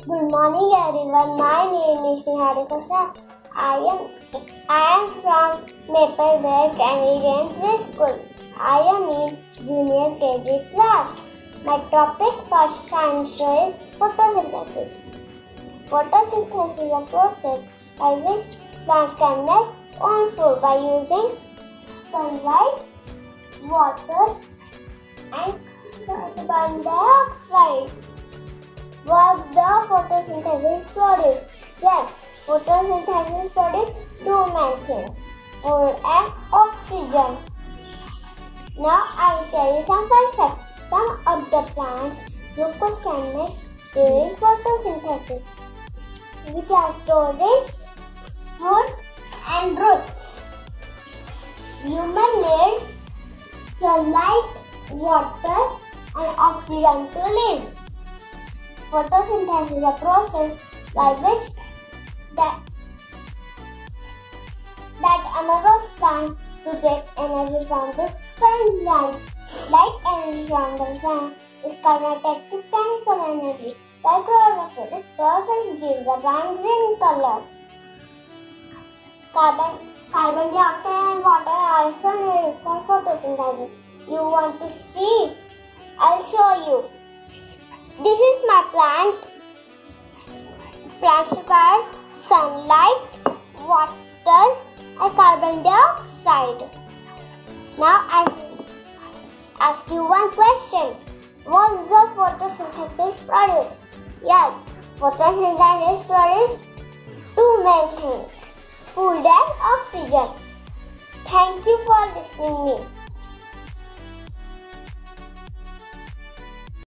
Good morning everyone. My name is Niharika Shah. I am I am from Maple Bear Canadian Preschool. I am in junior KG class. My topic for science show is photosynthesis. Photosynthesis is a process by which plants can make own food by using sunlight, water, and carbon dioxide. The photosynthesis produce? Yes, photosynthesis produces two main things, food and oxygen. Now I will tell you some fun facts. Some of the plants glucose can make during photosynthesis, which are stored in fruits and roots. Human needs sunlight, water, and oxygen to live. Photosynthesis is a process by which that, that enables plants to get energy from the sunlight. Light energy from the sun is converted to chemical energy by chlorophyll. Chlorophyll gives the plant green color. Carbon, carbon dioxide and water are also needed for photosynthesis. You want to see? I'll show you. This is my plant. Plants require sunlight, water, and carbon dioxide. Now I ask you one question. What is the photosynthesis produce? Yes, photosynthesis produce two main things, food and oxygen. Thank you for listening me.